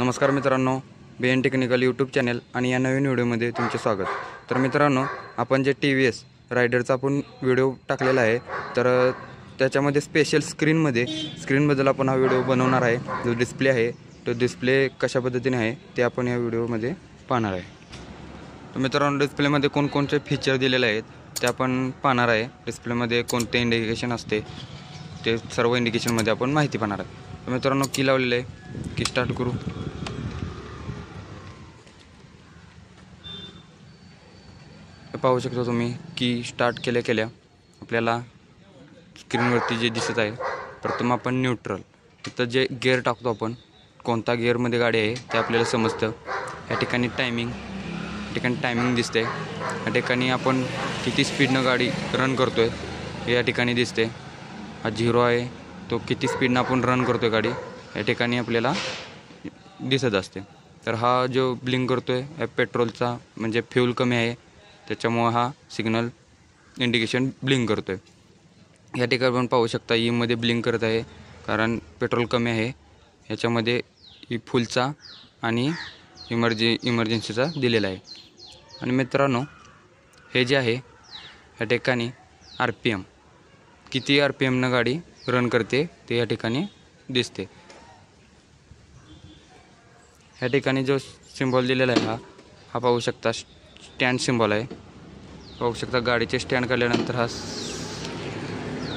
नमस्कार मित्रांनो B N technical YouTube channel आणि या नवीन व्हिडिओमध्ये तुमचे स्वागत. तर मित्रांनो आपण जे टी व्ही एस रायडरचा आपण व्हिडिओ टाकलेला आहे तर त्याच्यामध्ये स्पेशल स्क्रीनमध्ये स्क्रीनबद्दल आपण हा व्हिडिओ बनवणार आहे. जो डिस्प्ले आहे तो डिस्प्ले कशा पद्धतीने आहे ते आपण या व्हिडिओमध्ये पाहणार आहे. तर मित्रांनो डिस्प्लेमध्ये कोणकोणते फीचर दिलेले आहेत ते आपण पाहणार आहे. डिस्प्लेमध्ये कोणते इंडिकेशन असते ते सर्व इंडिकेशनमध्ये आपण माहिती पाहणार आहे. मित्रांनो की लावलेलं आहे. की स्टार्ट करू. पाहू शकता तुम्ही की स्टार्ट केल्या केल्या आपल्याला स्क्रीनवरती जे दिसत आहे प्रथम आपण न्यूट्रल तिथं जे गिअर टाकतो आपण कोणता गिअरमध्ये गाडी आहे ते आपल्याला समजतं. या ठिकाणी टायमिंग या ठिकाणी टायमिंग दिसते. या ठिकाणी आपण किती स्पीडनं गाडी रन करतो आहे हे या ठिकाणी दिसते. हा झिरो आहे तो किती स्पीडनं आपण रन करतो आहे गाडी या ठिकाणी आपल्याला दिसत असते. तर हा जो ब्लिंक करतो आहे पेट्रोलचा म्हणजे फ्यूल कमी आहे त्याच्यामुळं हा सिग्नल इंडिकेशन ब्लिंक करतो आहे या ठिकाणी पण पाहू शकता e ईमध्ये ब्लिंक करत आहे कारण पेट्रोल कमी आहे. याच्यामध्ये ई फुलचा आणि इमर्जि इमर्जन्सीचा दिलेला आहे. आणि मित्रांनो हे जे आहे या ठिकाणी आर पी एम. किती आर पी एमनं गाडी रन करते ते या ठिकाणी दिसते. ह्या ठिकाणी जो सिम्बॉल दिलेला आहे हा हा पाहू शकता स्टँड सिम्बॉल आहे. पाहू शकता गाडीचे स्टँड काढल्यानंतर हा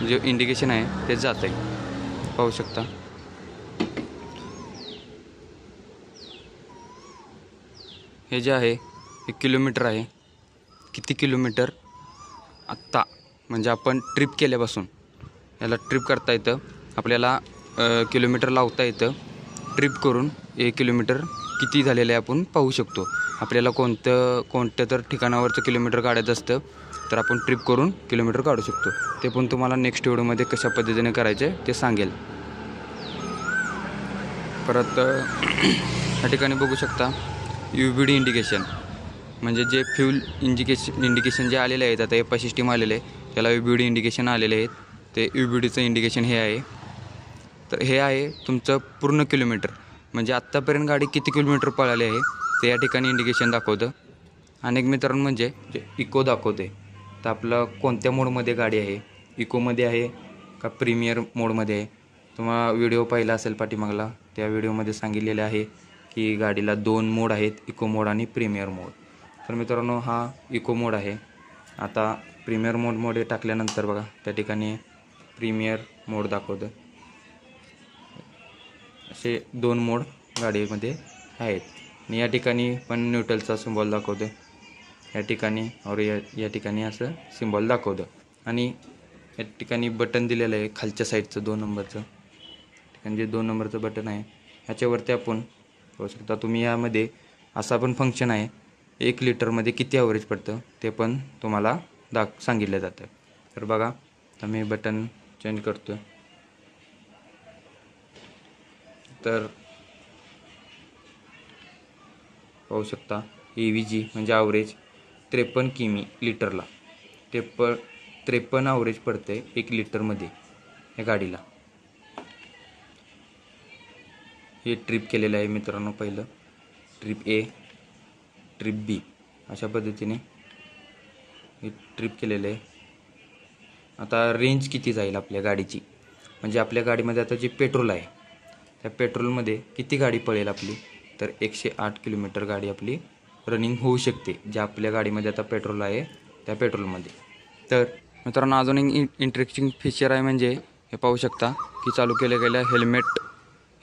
जे इंडिकेशन आहे ते जात आहे पाहू शकता. हे जे आहे हे किलोमीटर आहे. किती किलोमीटर? आत्ता. म्हणजे आपण ट्रिप केल्यापासून. याला ट्रिप करता येतं. आपल्याला किलोमीटर लावता येतं. ट्रिप करून एक किलोमीटर किती झालेलं आहे आपण पाहू शकतो. आपल्याला कोणतं कोणत्या तर ठिकाणावरचं किलोमीटर काढायचं असतं तर आपण ट्रिप करून किलोमीटर काढू शकतो. ते पण तुम्हाला नेक्स्ट व्हिडिओमध्ये कशा पद्धतीने करायचे ते सांगेल. परत या ठिकाणी बघू शकता यू बी डी इंडिकेशन म्हणजे जे फ्यूल इंडिकेशन इंडिकेशन जे आलेले आहेत आता एपाशी सिस्टीम आलेले आहे त्याला यू बी डी इंडिकेशन आलेले आहेत. ते यू बी डीचं इंडिकेशन हे आहे. तर हे आहे तुमचं पूर्ण किलोमीटर म्हणजे आत्तापर्यंत गाडी किती किलोमीटर पळाली आहे? ते या ठिकाणी इंडिकेशन दाखवतं. अनेक मित्रांनो म्हणजे जे इको दाखवते. तर आपलं कोणत्या मोडमध्ये गाडी आहे? इकोमध्ये आहे का प्रीमियर मोडमध्ये आहे? तुम्हाला व्हिडिओ पाहिला असेल पाठीमागला त्या व्हिडिओमध्ये सांगितलेले आहे की गाडीला दोन मोड आहेत इको मोड आणि प्रीमियर मोड तर मित्रांनो हा इको मोड आहे. आता प्रीमियर मोडमध्ये टाकल्यानंतर बघा त्या ठिकाणी प्रीमियर मोड दाखवतं. असे दोन मोड गाडीमध्ये आहेत. आणि या ठिकाणी पण न्यूट्रलचा सिम्बॉल दाखवतो या ठिकाणी और या या ठिकाणी असं सिम्बॉल दाखवतं आणि या ठिकाणी बटन दिलेलं आहे खालच्या साईडचं दोन नंबरचं. ठिकाणी जे दोन नंबरचं बटन आहे ह्याच्यावरती आपण पाहू शकता. तुम्ही यामध्ये असा पण फंक्शन आहे एक लिटरमध्ये किती ॲव्हरेज पडतं ते पण तुम्हाला दाख सांगितलं जातं. तर बघा तर मी बटन चेंज करतो तर पाहू शकता. ए व्ही जी म्हणजे ॲव्हरेज त्रेपन्न किमी लिटरला. त्रेप त्रेपन्न आवरेज पडते एक लिटरमध्ये या गाडीला. हे ट्रिप केलेलं आहे मित्रांनो पहिलं. ट्रिप ए ट्रिप बी अशा पद्धतीने हे ट्रिप केलेलं आहे. आता रेंज किती जाईल आपल्या गाडीची? म्हणजे आपल्या गाडीमध्ये आता जे पेट्रोल आहे त्या पेट्रोलमध्ये किती गाडी पळेल आपली? तर एकशे आठ किलोमीटर गाडी आपली रनिंग होऊ शकते. ज्या आपल्या गाडीमध्ये आता पेट्रोल आहे त्या पेट्रोलमध्ये तर मित्रांनो अजून एक इंटरेस्टिंग फीचर आहे म्हणजे हे पाहू शकता की चालू केलं गेल्या हेल्मेट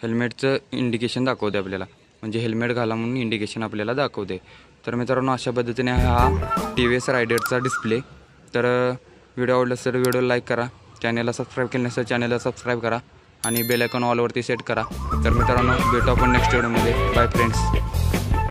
हेल्मेटचं इंडिकेशन दाखवते आपल्याला. म्हणजे हेल्मेट घाला म्हणून इंडिकेशन आपल्याला दाखवते. तर मित्रांनो अशा पद्धतीने हा टी व्ही एस रायडरचा डिस्प्ले तर व्हिडिओ आवडला तर व्हिडिओ लाईक करा. चॅनलला सबस्क्राईब केलं नसेल चॅनलला सबस्क्राईब करा. आणि बेलायकॉन ऑलवरती सेट करा. तर मित्रांनो भेटू आपण नेक्स्ट व्हिडिओमध्ये बाय फ्रेंड्स